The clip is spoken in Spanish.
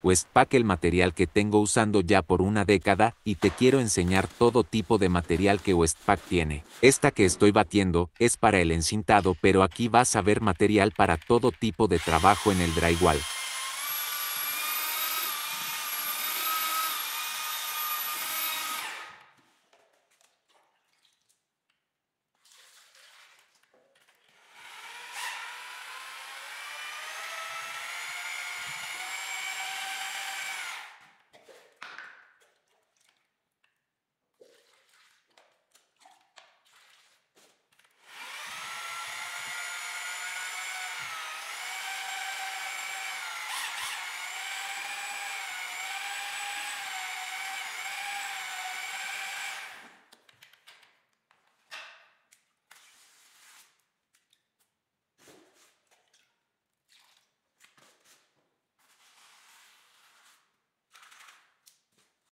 Pues, Westpac el material que tengo usando ya por una década y te quiero enseñar todo tipo de material que Westpac tiene. Esta que estoy batiendo es para el encintado pero aquí vas a ver material para todo tipo de trabajo en el drywall.